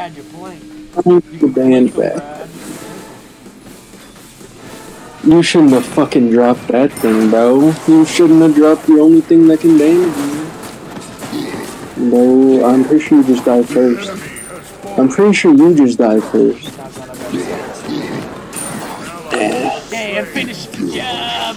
Add your blink. You need band back. You shouldn't have fucking dropped that thing, bro. You shouldn't have dropped the only thing that can damage you. No, I'm pretty sure you just died first. I'm pretty sure you just died first. Yeah, not finish the job!